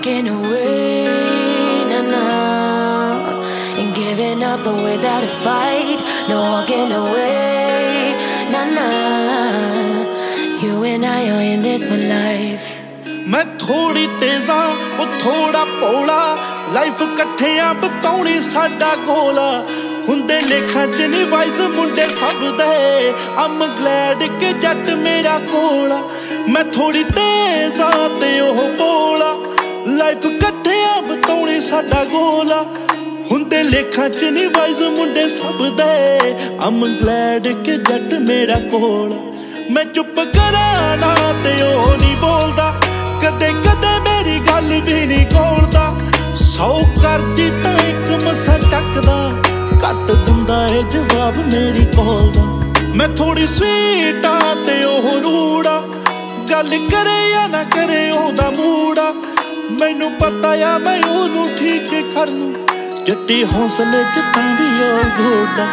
walking away, nah, nah. And giving up but without a fight. No walking away, nah, nah. You and I are in this for life. ਮੈਂ ਥੋੜੀ ਤੇਜ਼ਾਂ ਉਹ ਥੋੜਾ ਪੋਲਾ life ਇਕੱਠਿਆਂ ਬਤਾਉਣੀ ਸਾਡਾ ਗੋਲਾ ਹੁੰਦੇ ਲੇਖਾਂ ਚ ਨਹੀਂ ਵਾਈਸ ਮੁੰਡੇ ਸਭ ਦੇ ਅਮ ਗਲੈਡ ਕਿ ਜੱਟ ਮੇਰਾ ਕੋਲਾ ਮੈਂ ਥੋੜੀ ਤੇਜ਼ਾਂ ਤੇ ਉਹ ਪੋਲਾ ਲਾਈਫ ਇਕੱਠਿਆਂ ਬਤਾਉਣੀ ਸਾਡਾ ਗੋਲਾ। ਹੁੰਦੇ ਲੇਖਾਂ ਚ ਨਹੀਂ ਵਾਈਸ ਮੁੰਡੇ ਸਭ ਦੇ। ਅਮ ਗਲੈਡ ਕਿ ਜੱਟ ਮੇਰਾ ਕੋਲਾ। ਮੈਂ ਚੁੱਪ ਕਰਾਂ ਨਾ ਤੇ ਉਹ ਨਹੀਂ ਬੋਲਦਾ। ਕਦੇ ਕਦੇ ਮੇਰੀ ਗੱਲ ਵੀ ਨਹੀਂ ਕੋਲਦਾ ਸੌ ਕਰਦੀ ਤਾਂ ਇੱਕ ਮਸਾ ਚੱਕਦਾ। ਕੱਟ ਦਿੰਦਾ ਏ ਜਵਾਬ ਮੇਰੀ ਕੋਲ ਦਾ। ਮੈਂ ਥੋੜੀ ਸਵੀਟਾ ਤੇ ਉਹ ਰੂੜਾ। ਗੱਲ ਕਰੇ ਜਾਂ ਨਾ ਕਰੇ ਉਹਦਾ ਮੂੜਾ। ਮੈਨੂੰ ਪਤਾ ਆ ਮੈਂ ਉਹਨੂੰ ਠੀਕ ਕਰ ਲੂੰ ਜੱਟੀ ਹੌਸਲੇ ਚ ਤਾਂ ਵੀ ਉਹ ਘੋੜਾ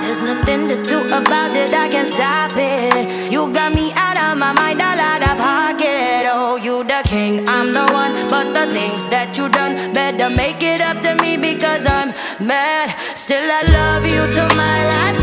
There's nothing to do about it, I can't stop it. You got me out of my mind, all out of pocket. Oh, you the king, I'm the one. But the things that you done, better make it up to me because I'm mad. Still, I love you till my last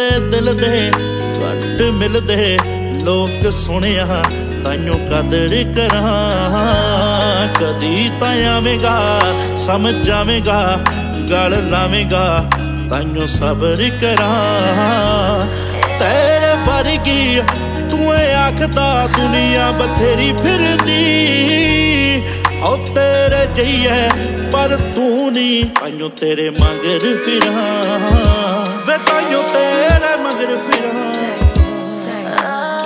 ਨੇੜੇ ਦਿਲ ਦੇ, ਘੱਟ ਮਿਲਦੇ ਲੋਕ ਸੁਣਿਆ, ਤਾਈਓ ਕਦਰ ਕਰਾਂ। ਕਦੀ ਤਾਂ ਆਵੇਂਗਾ ਸਮਝ ਜਾਵੇਂਗਾ ਗਲ ਲਾਵੇਂਗਾ, ਤਾਈਓ ਸਬਰ ਕਰਾਂ। ਤੇਰੇ ਵਰਗੀ ਤੂੰ ਏ ਆਖਦਾ, ਦੁਨੀਆ ਬਥੇਰੀ ਫਿਰਦੀ। ਓ ਤੇਰੇ ਜਈਏ, ਪਰ ਤੂੰ ਨਹੀਂ ਤਾਈਓ ਤੇਰੇ ਮਗਰ ਫਿਰਾਂ। ਵੇ ਤਾਈਓ get a.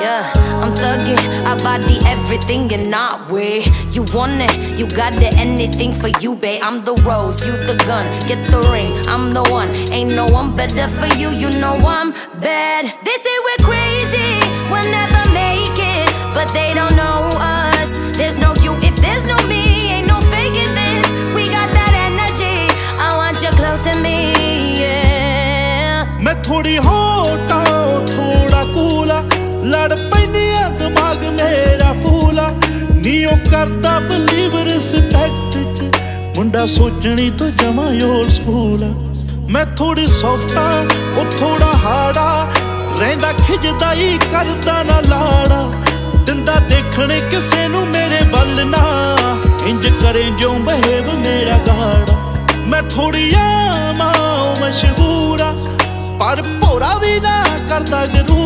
Yeah, I'm thugging. I body everything and not way. You want it, you got it, anything for you, babe. I'm the rose, you the gun. Get the ring, I'm the one. Ain't no one better for you, you know I'm bad. They say we're crazy, we'll never make it, but they don't know us. There's no you if there's no me, ain't no faking this. We got that energy, I want you close to me, yeah. ਕਰਦਾ believe respect ਚ। ਮੁੰਡਾ ਸੋਚਣੀ ਤੋਂ ਜਮਾ old school ਮੈਂ ਥੋੜੀ ਸੌਫਟਾ ਉਹ ਥੋੜਾ ਹਾੜਾ ਰਹਿੰਦਾ ਖਿਜਦਾ ਹੀ ਕਰਦਾ ਨਾ ਲਾੜਾ ਦਿੰਦਾ ਦੇਖਣ ਕਿਸੇ ਨੂੰ ਮੇਰੇ ਵੱਲ ਨਾ। ਇੰਜ ਕਰੇ ਜਿਉਂ ਬਹਿਵ ਮੇਰਾ ਗਾੜਾ ਮੈਂ ਥੋੜੀ ਆ ਮਾਂ ਮਸ਼ਹੂਰ ਆ। ਪਰ ਭੋਰਾ ਵੀ ਨਾ ਕਰਦਾ ਜ਼ਰੂਰ।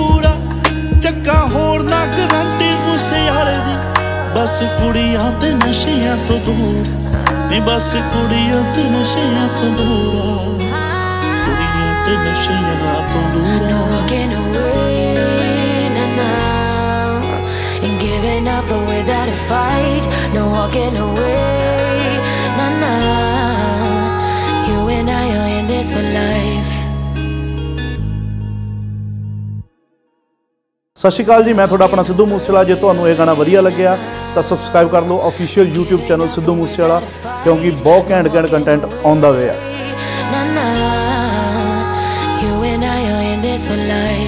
ਬਸ ਕੁੜੀਆਂ ਤੇ ਨਸ਼ਿਆਂ ਤੋਂ ਦੂਰ ਨਹੀਂ ਬਸ ਕੁੜੀਆਂ ਤੇ ਨਸ਼ਿਆਂ ਤੋਂ ਦੂਰ ਆ ਕੁੜੀਆਂ ਤੇ ਨਸ਼ਿਆਂ ਤੋਂ ਦੂਰ No ਆ walking away, nah, nah. And giving up but without a fight. No walking away, nah, nah. You and I are in this for life. ਸਤਿ ਸ਼੍ਰੀ ਅਕਾਲ ਜੀ ਮੈਂ ਤੁਹਾਡਾ ਆਪਣਾ ਸਿੱਧੂ ਮੂਸੇਵਾਲਾ ਜੇ ਤੁਹਾਨੂੰ ਇਹ ਗਾਣਾ ਵਧੀਆ ਲੱਗਿਆ ਤਾਂ ਸਬਸਕ੍ਰਾਈਬ ਕਰ ਲਓ official YouTube channel Sidhu Moosewala ਕਿਉਂਕਿ ਬਹੁਤ ਘੈਂਟ ਘੈਂਟ ਕੰਟੈਂਟ ਆਉਂਦਾ ਵੇ ਆ Nah, nah. You and I are in this for.